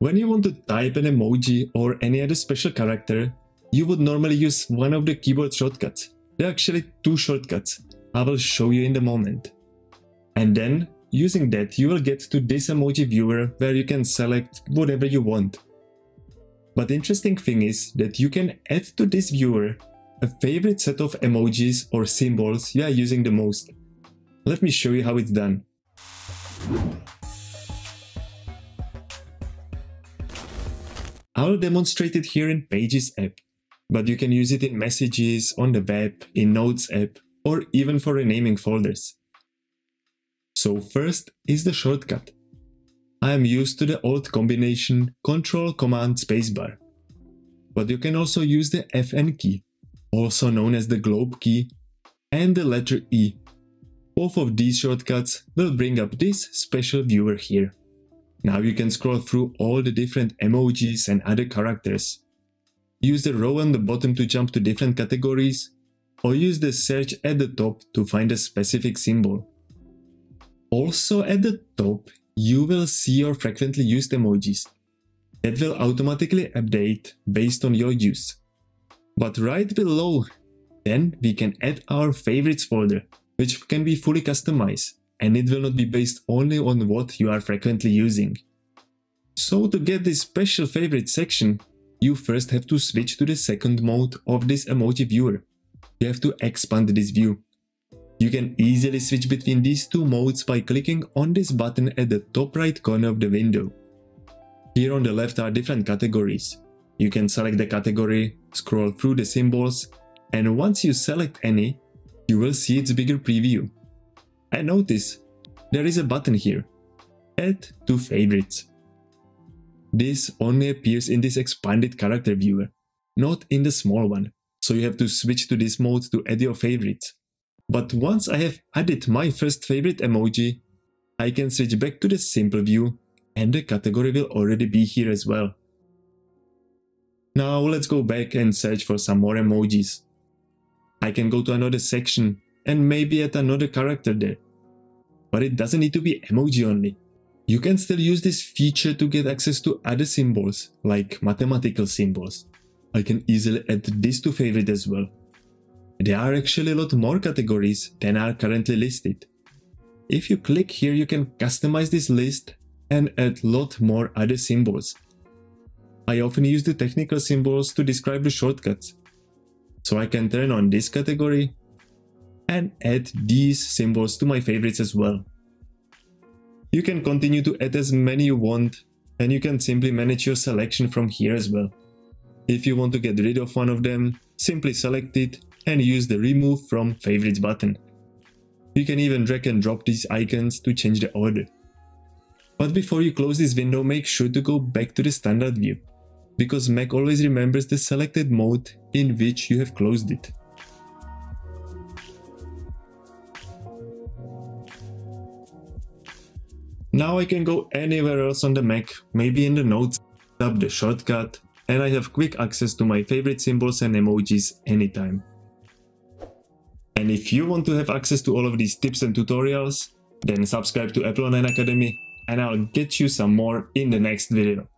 When you want to type an emoji or any other special character, you would normally use one of the keyboard shortcuts. There are actually two shortcuts. I will show you in a moment. And then, using that, you will get to this emoji viewer where you can select whatever you want. But the interesting thing is that you can add to this viewer a favorite set of emojis or symbols you are using the most. Let me show you how it's done. I'll demonstrate it here in Pages app, but you can use it in Messages, on the web, in Notes app, or even for renaming folders. So first is the shortcut. I am used to the old combination Control Command Spacebar. But you can also use the FN key, also known as the globe key, and the letter E. Both of these shortcuts will bring up this special viewer here. Now you can scroll through all the different emojis and other characters. Use the row on the bottom to jump to different categories, or use the search at the top to find a specific symbol. Also at the top, you will see your frequently used emojis. That will automatically update based on your use. But right below, then we can add our favorites folder, which can be fully customized and it will not be based only on what you are frequently using. So to get this special favorite section, you first have to switch to the second mode of this emoji viewer. You have to expand this view. You can easily switch between these two modes by clicking on this button at the top right corner of the window. Here on the left are different categories. You can select the category, scroll through the symbols, and once you select any, you will see its bigger preview. And notice, there is a button here, Add to Favorites. This only appears in this expanded character viewer, not in the small one, so you have to switch to this mode to add your favorites. But once I have added my first favorite emoji, I can switch back to the simple view and the category will already be here as well. Now let's go back and search for some more emojis. I can go to another section and maybe add another character there. But it doesn't need to be emoji only. You can still use this feature to get access to other symbols, like mathematical symbols. I can easily add this to favorite as well. There are actually a lot more categories than are currently listed. If you click here you can customize this list and add a lot more other symbols. I often use the technical symbols to describe the shortcuts. So I can turn on this category and add these symbols to my favorites as well. You can continue to add as many you want and you can simply manage your selection from here as well. If you want to get rid of one of them, simply select it and use the remove from favorites button. You can even drag and drop these icons to change the order. But before you close this window, make sure to go back to the standard view, because Mac always remembers the selected mode in which you have closed it. Now I can go anywhere else on the Mac, maybe in the notes, tap the shortcut, and I have quick access to my favorite symbols and emojis anytime. And if you want to have access to all of these tips and tutorials, then subscribe to Apple Online Academy and I'll get you some more in the next video.